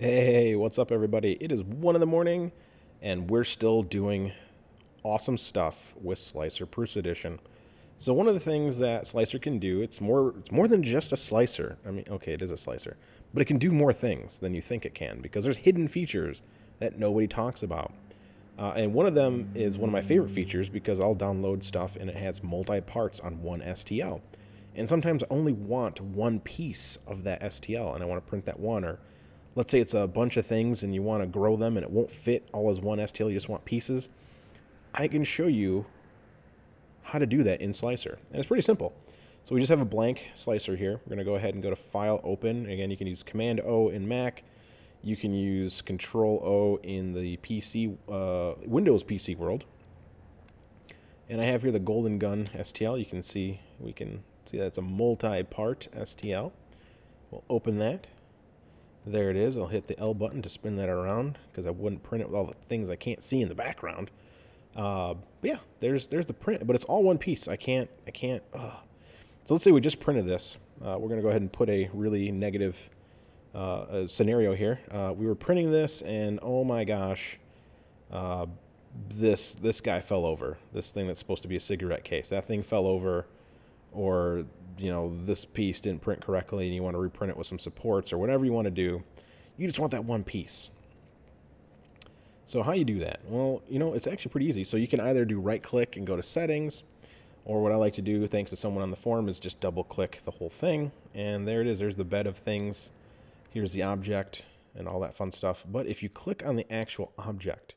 Hey, what's up, everybody? It is one in the morning, and we're still doing awesome stuff with Slic3r Prusa Edition. So one of the things that Slic3r can do, it's more it's more than just a slicer. I mean, okay, it is a slicer, but it can do more things than you think it can because there's hidden features that nobody talks about. Uh, and one of them is one of my favorite features because I'll download stuff and it has multi-parts on one STL. And sometimes I only want one piece of that STL and I want to print that one or let's say it's a bunch of things and you want to grow them and it won't fit all as one STL, you just want pieces, I can show you how to do that in Slic3r. And it's pretty simple. So we just have a blank slicer here. We're going to go ahead and go to File, Open. Again, you can use Command O in Mac. You can use Control O in the PC, uh, Windows PC world. And I have here the Golden Gun STL. You can see, we can see that's a multi-part STL. We'll open that. There it is. I'll hit the L button to spin that around because I wouldn't print it with all the things I can't see in the background. Uh, but yeah, there's there's the print, but it's all one piece. I can't I can't. Uh. So let's say we just printed this. Uh, we're gonna go ahead and put a really negative uh, scenario here. Uh, we were printing this, and oh my gosh, uh, this this guy fell over. This thing that's supposed to be a cigarette case. That thing fell over, or you know, this piece didn't print correctly and you want to reprint it with some supports or whatever you want to do. You just want that one piece. So how you do that? Well, you know, it's actually pretty easy. So you can either do right click and go to settings, or what I like to do, thanks to someone on the forum, is just double click the whole thing. And there it is. There's the bed of things. Here's the object and all that fun stuff. But if you click on the actual object,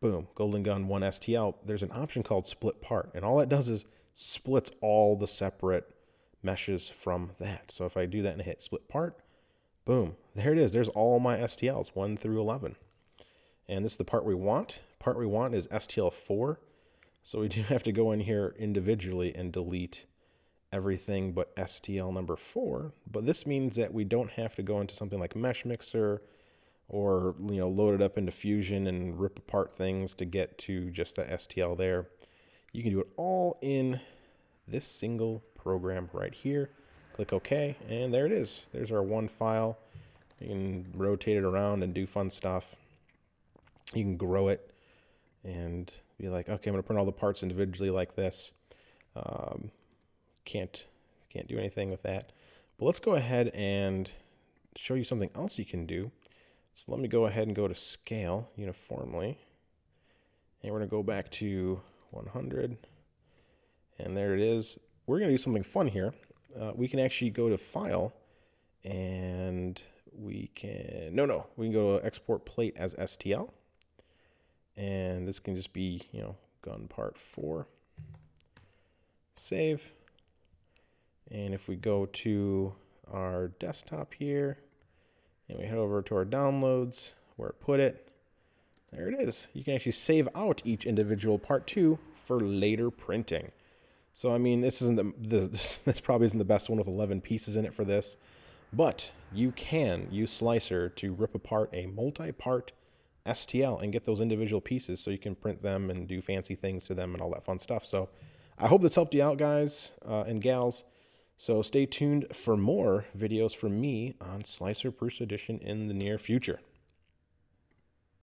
boom, Golden Gun 1 STL, there's an option called split part. And all that does is splits all the separate meshes from that. So if I do that and hit split part, boom, there it is. There's all my STLs, 1 through 11. And this is the part we want. Part we want is STL4. So we do have to go in here individually and delete everything but STL number 4. But this means that we don't have to go into something like Meshmixer or you know load it up into Fusion and rip apart things to get to just the STL there. You can do it all in this single program right here. Click OK, and there it is. There's our one file. You can rotate it around and do fun stuff. You can grow it and be like, okay, I'm going to print all the parts individually like this. Um, can't can't do anything with that. But let's go ahead and show you something else you can do. So let me go ahead and go to scale uniformly. And we're going to go back to 100. And there it is we're going to do something fun here. Uh, we can actually go to File, and we can, no, no, we can go to Export Plate as STL. And this can just be, you know, gun part 4. Save. And if we go to our desktop here, and we head over to our downloads, where it put it, there it is. You can actually save out each individual part 2 for later printing. So I mean, this isn't the, this, this probably isn't the best one with 11 pieces in it for this, but you can use Slic3r to rip apart a multi-part STL and get those individual pieces so you can print them and do fancy things to them and all that fun stuff. So I hope this helped you out, guys uh, and gals. So stay tuned for more videos from me on Slic3r Prusa Edition in the near future.